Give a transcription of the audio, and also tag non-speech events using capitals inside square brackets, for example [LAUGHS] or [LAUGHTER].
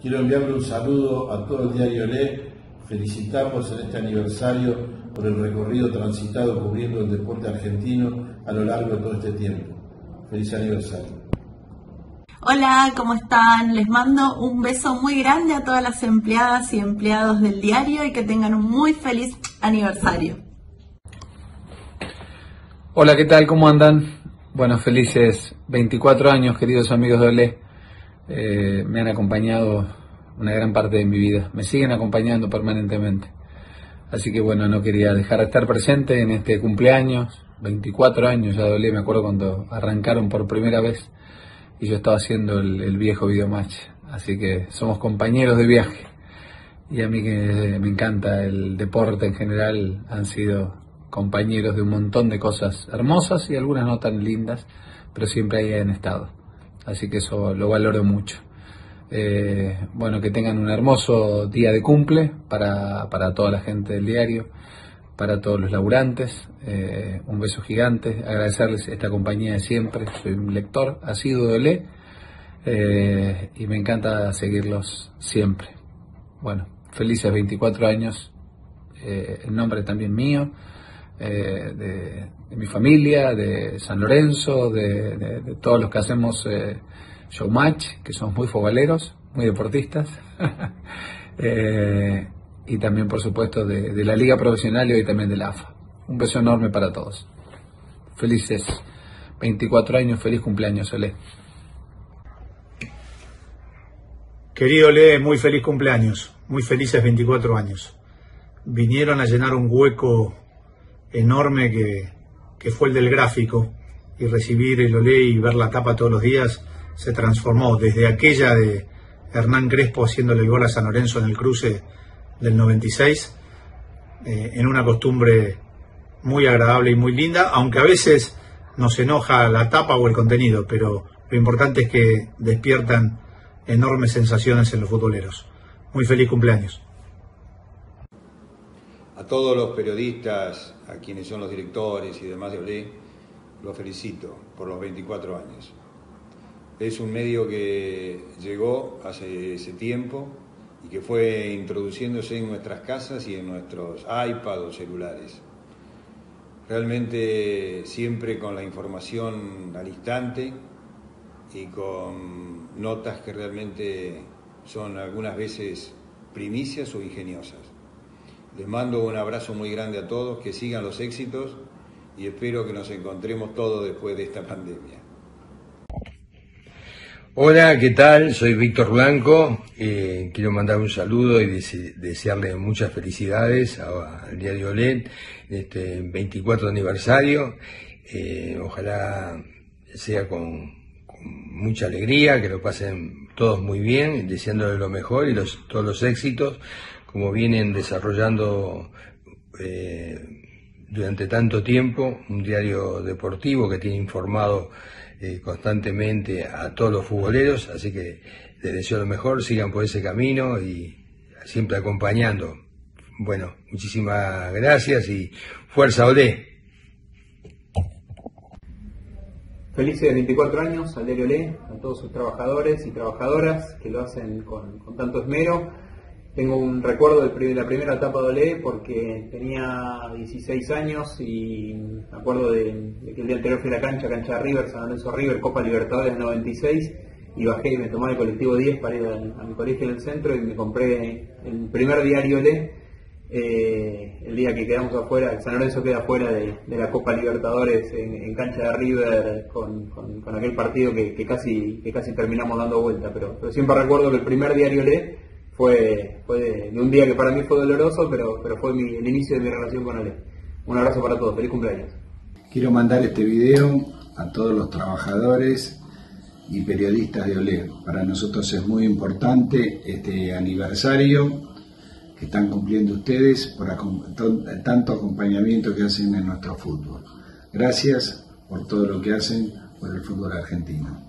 Quiero enviarle un saludo a todo el diario Le, felicitarlos en este aniversario por el recorrido transitado cubriendo el deporte argentino a lo largo de todo este tiempo. Feliz aniversario. Hola, ¿cómo están? Les mando un beso muy grande a todas las empleadas y empleados del diario y que tengan un muy feliz aniversario. Hola, ¿qué tal? ¿Cómo andan? Bueno, felices 24 años, queridos amigos de Olé. Eh, me han acompañado una gran parte de mi vida, me siguen acompañando permanentemente. Así que bueno, no quería dejar de estar presente en este cumpleaños, 24 años ya de Olé, me acuerdo cuando arrancaron por primera vez y yo estaba haciendo el, viejo videomatch. Así que somos compañeros de viaje. Y a mí que me encanta el deporte en general, han sido compañeros de un montón de cosas hermosas y algunas no tan lindas, pero siempre ahí han estado. Así que eso lo valoro mucho. Eh, bueno, que tengan un hermoso día de cumple para, para toda la gente del diario para todos los laburantes. Eh, un beso gigante, agradecerles esta compañía de siempre. Soy un lector asiduo de Le eh, y me encanta seguirlos siempre. Bueno, felices 24 años, en nombre también mío, de, mi familia, de San Lorenzo, de, todos los que hacemos showmatch, que somos muy fogaleros, muy deportistas. [LAUGHS] y también, por supuesto, de, la Liga Profesional y hoy también de la AFA. Un beso enorme para todos. Felices 24 años, feliz cumpleaños, Ole. Querido Le, muy feliz cumpleaños, muy felices 24 años. Vinieron a llenar un hueco enorme que, que fue el del gráfico y recibir el Olé y ver la tapa todos los días se transformó desde aquella de Hernán Crespo haciéndole el gol a San Lorenzo en el cruce del 96, eh, en una costumbre muy agradable y muy linda, aunque a veces nos enoja la tapa o el contenido, pero lo importante es que despiertan enormes sensaciones en los futboleros. Muy feliz cumpleaños. A todos los periodistas, a quienes son los directores y demás de Olé, los felicito por los 24 años. Es un medio que llegó hace ese tiempo, y que fue introduciéndose en nuestras casas y en nuestros iPads o celulares. Realmente siempre con la información al instante y con notas que realmente son algunas veces primicias o ingeniosas. Les mando un abrazo muy grande a todos, que sigan los éxitos y espero que nos encontremos todos después de esta pandemia. Hola, ¿qué tal? Soy Víctor Blanco. Eh, quiero mandar un saludo y desearle muchas felicidades al diario LED en este 24 aniversario. Eh, ojalá sea con, mucha alegría, que lo pasen todos muy bien, deseándole lo mejor y todos los éxitos, como vienen desarrollando eh, durante tanto tiempo, un diario deportivo que tiene informado eh, constantemente a todos los futboleros, así que les deseo lo mejor, sigan por ese camino y siempre acompañando. Bueno, muchísimas gracias y fuerza Olé. Felices 24 años al Olé, a todos sus trabajadores y trabajadoras que lo hacen con tanto esmero tengo un recuerdo de la primera etapa de Olé porque tenía 16 años y me acuerdo de, que el día anterior fui a la cancha, cancha de River, San Lorenzo River, Copa Libertadores 96 y bajé y me tomé el colectivo 10 para ir a, mi colegio en el centro y me compré el primer diario Olé eh, el día que quedamos afuera, San Lorenzo queda afuera de, la Copa Libertadores en, cancha de River con, aquel partido que, casi, que casi terminamos dando vuelta, pero, siempre recuerdo que el primer diario Olé fue, fue de un día que para mí fue doloroso, pero, pero fue el inicio de mi relación con Ale. Un abrazo para todos, feliz cumpleaños. Quiero mandar este video a todos los trabajadores y periodistas de OLE. Para nosotros es muy importante este aniversario que están cumpliendo ustedes por tanto acompañamiento que hacen en nuestro fútbol. Gracias por todo lo que hacen por el fútbol argentino.